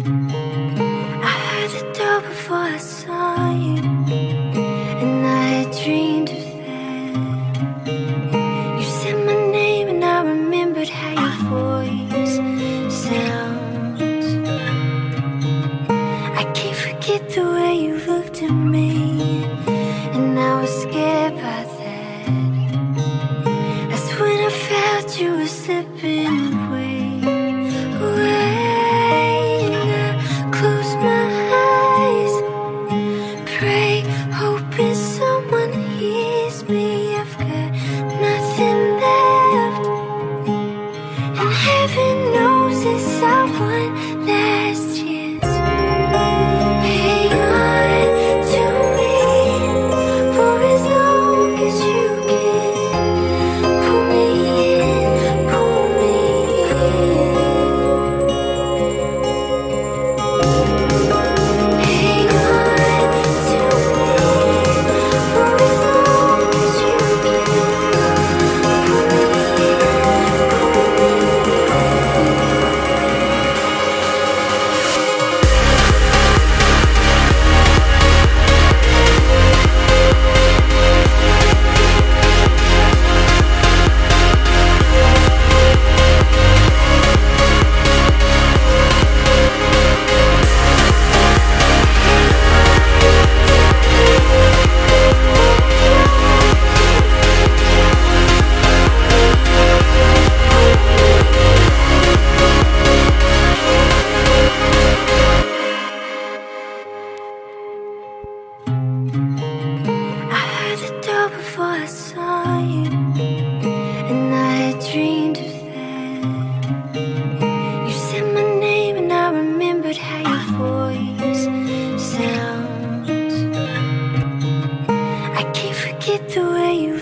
I heard the door before I saw you, and I dreamed of that. You said my name, and I remembered how your voice sounds. I can't forget the way you looked at me,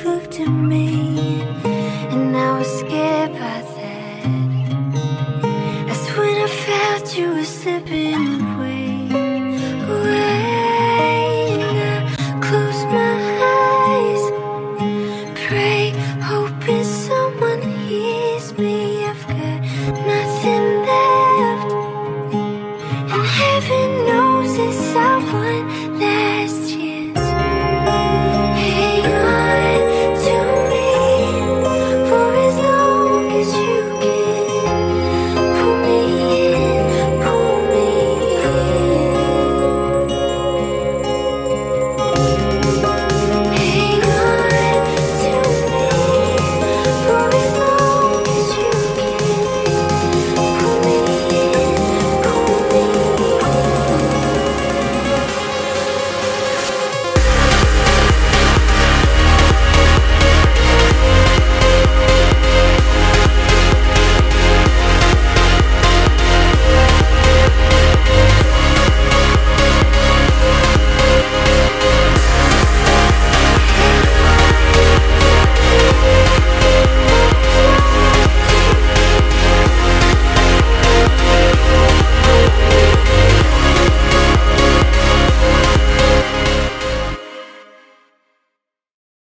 looked at me.